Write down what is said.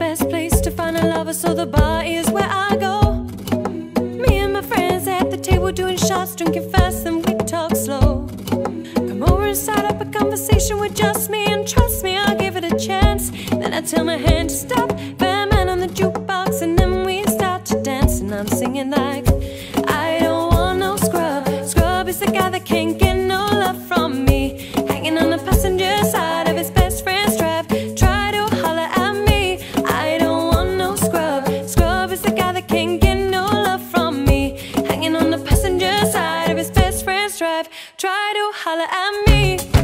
best place to find a lover, so the bar is where I go. Me and my friends at the table doing shots, drinking fast, and we talk slow. Come over and start up a conversation with just me, and trust me, I'll give it a chance. Then I tell my hand to stop, bam, man on the jukebox, and then we start to dance, and I'm singing like. Try to holler at me.